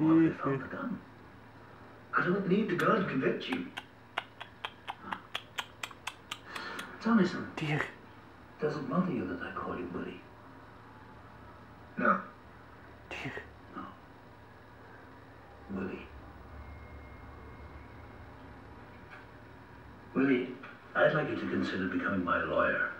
Or the gun? I don't need the gun to convict you. Tell me something. Dear. Does it bother you that I call you Willie? No. Dear. No. Willie. Willie, I'd like you to consider becoming my lawyer.